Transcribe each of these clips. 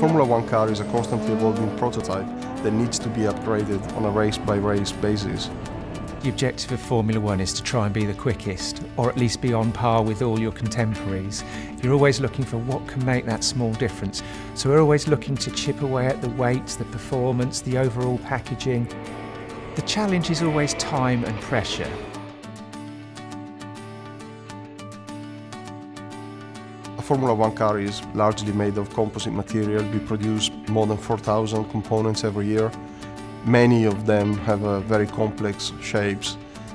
Formula One car is a constantly evolving prototype that needs to be upgraded on a race by race basis. The objective of Formula One is to try and be the quickest, or at least be on par with all your contemporaries. You're always looking for what can make that small difference. So we're always looking to chip away at the weight, the performance, the overall packaging. The challenge is always time and pressure. A Formula One car is largely made of composite material. We produce more than 4,000 components every year. Many of them have uh, very complex shapes.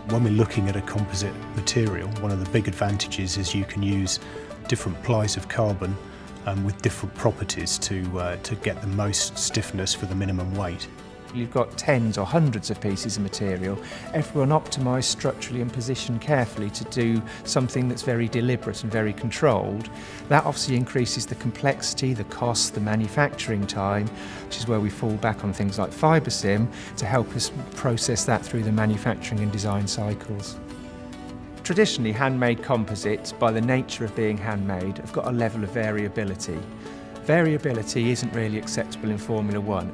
When we're looking at a composite material, one of the big advantages is you can use different plies of carbon um, with different properties to, uh, to get the most stiffness for the minimum weight. You've got tens or hundreds of pieces of material, everyone optimised structurally and positioned carefully to do something that's very deliberate and very controlled. That obviously increases the complexity, the cost, the manufacturing time, which is where we fall back on things like Fibersim to help us process that through the manufacturing and design cycles. Traditionally, handmade composites, by the nature of being handmade, have got a level of variability. Variability isn't really acceptable in Formula One.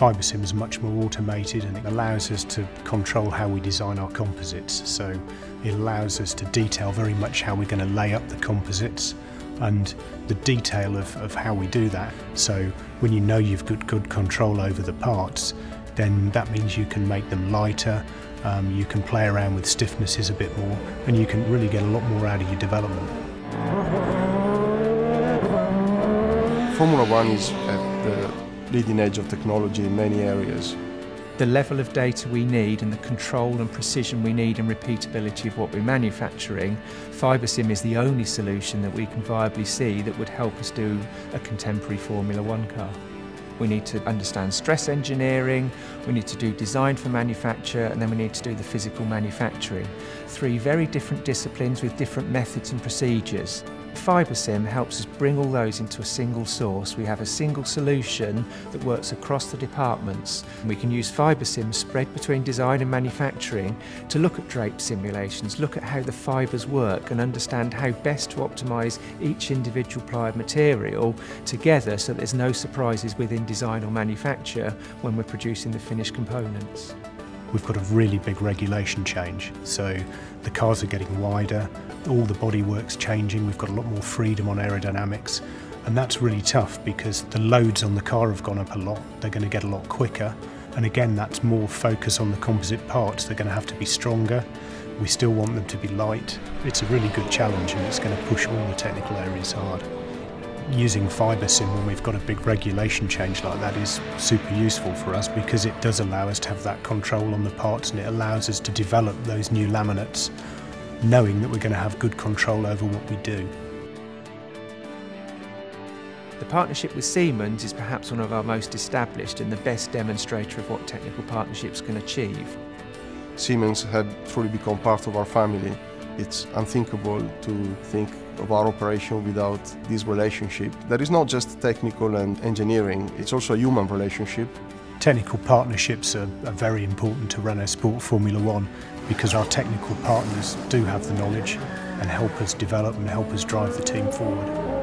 Fibersim is much more automated and it allows us to control how we design our composites. So it allows us to detail very much how we're going to lay up the composites and the detail of, of how we do that. So when you know you've got good control over the parts, then that means you can make them lighter, um, you can play around with stiffnesses a bit more, and you can really get a lot more out of your development. Formula One is the leading edge of technology in many areas. The level of data we need and the control and precision we need and repeatability of what we're manufacturing, Fibersim is the only solution that we can viably see that would help us do a contemporary Formula One car. We need to understand stress engineering, we need to do design for manufacture, and then we need to do the physical manufacturing. Three very different disciplines with different methods and procedures. Fibersim helps us bring all those into a single source. We have a single solution that works across the departments. We can use Fibersim spread between design and manufacturing to look at drape simulations, look at how the fibres work and understand how best to optimise each individual ply of material together so there's no surprises within design or manufacture when we're producing the finished components we've got a really big regulation change. So the cars are getting wider, all the bodywork's changing, we've got a lot more freedom on aerodynamics. And that's really tough because the loads on the car have gone up a lot. They're going to get a lot quicker. And again, that's more focus on the composite parts. They're going to have to be stronger. We still want them to be light. It's a really good challenge and it's going to push all the technical areas hard using Fibersim when we've got a big regulation change like that is super useful for us because it does allow us to have that control on the parts and it allows us to develop those new laminates knowing that we're going to have good control over what we do. The partnership with Siemens is perhaps one of our most established and the best demonstrator of what technical partnerships can achieve. Siemens had truly become part of our family. It's unthinkable to think of our operation without this relationship. That is not just technical and engineering, it's also a human relationship. Technical partnerships are, are very important to Renault Sport Formula One because our technical partners do have the knowledge and help us develop and help us drive the team forward.